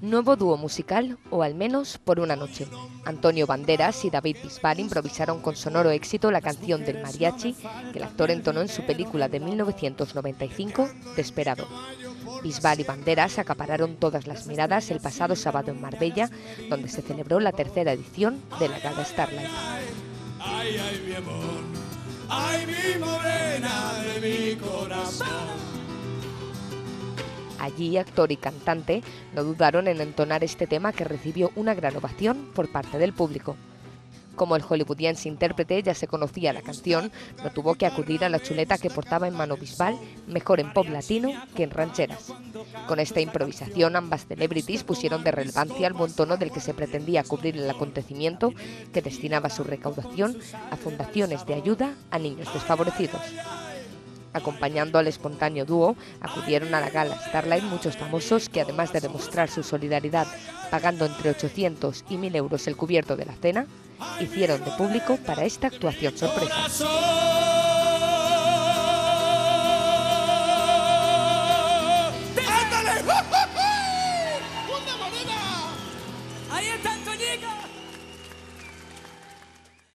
Nuevo dúo musical, o al menos por una noche. Antonio Banderas y David Bisbal improvisaron con sonoro éxito la canción del mariachi que el actor entonó en su película de 1995, Desperado. Bisbal y Banderas acapararon todas las miradas el pasado sábado en Marbella, donde se celebró la tercera edición de la Gala Starlight. Ay, ay, mi amor, ay, mi morena Allí, actor y cantante no dudaron en entonar este tema que recibió una gran ovación por parte del público. Como el hollywoodiense intérprete ya se conocía la canción, no tuvo que acudir a la chuleta que portaba en mano Bisbal, mejor en pop latino que en rancheras. Con esta improvisación, ambas celebrities pusieron de relevancia el buen tono del que se pretendía cubrir el acontecimiento que destinaba su recaudación a fundaciones de ayuda a niños desfavorecidos. Acompañando al espontáneo dúo, acudieron a la gala Starlight muchos famosos que además de demostrar su solidaridad pagando entre 800 y 1000 euros el cubierto de la cena, hicieron de público para esta actuación sorpresa. ¡Ahí!